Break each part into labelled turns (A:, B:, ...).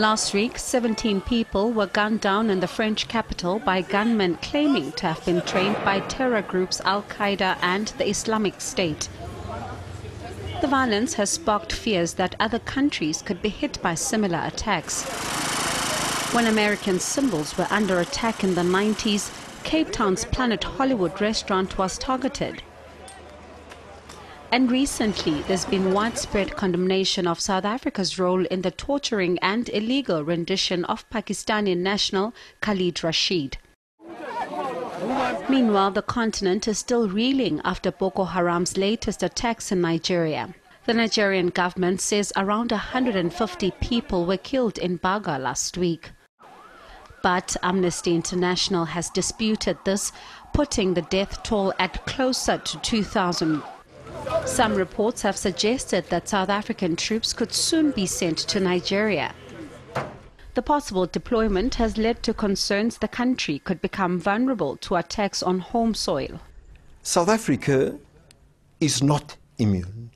A: Last week, 17 people were gunned down in the French capital by gunmen claiming to have been trained by terror groups Al Qaeda and the Islamic State. The violence has sparked fears that other countries could be hit by similar attacks. When American symbols were under attack in the 90s, Cape Town's Planet Hollywood restaurant was targeted. And recently, there's been widespread condemnation of South Africa's role in the torturing and illegal rendition of Pakistani national Khalid Rashid. Meanwhile, the continent is still reeling after Boko Haram's latest attacks in Nigeria. The Nigerian government says around 150 people were killed in Baga last week. But Amnesty International has disputed this, putting the death toll at closer to 2,000. Some reports have suggested that South African troops could soon be sent to Nigeria. The possible deployment has led to concerns the country could become vulnerable to attacks on home soil.
B: South Africa is not immune.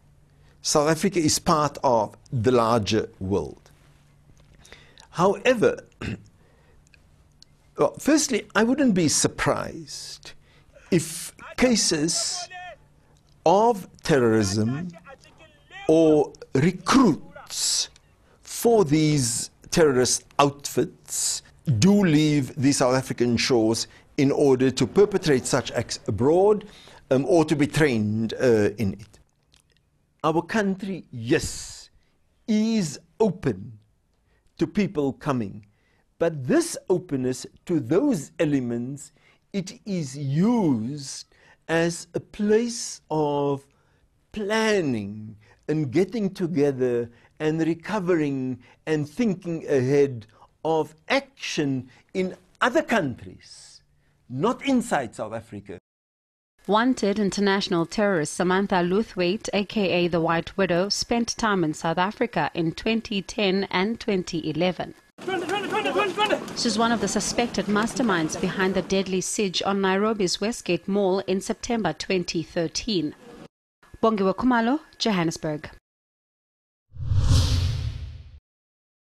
B: South Africa is part of the larger world. However, well, firstly, I wouldn't be surprised if cases of terrorism or recruits for these terrorist outfits do leave the South African shores in order to perpetrate such acts abroad um, or to be trained uh, in it. Our country, yes, is open to people coming, but this openness to those elements, it is used as a place of planning and getting together and recovering and thinking ahead of action in other countries, not inside South Africa.
A: Wanted international terrorist Samantha Lewthwaite, aka the White Widow, spent time in South Africa in 2010 and 2011. She's one of the suspected masterminds behind the deadly siege on Nairobi's Westgate Mall in September 2013. Bongiwe Kumalo, Johannesburg.